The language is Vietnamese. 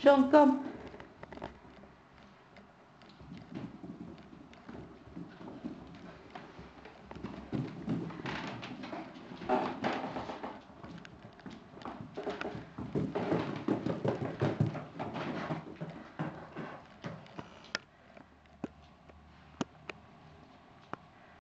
Sean, come.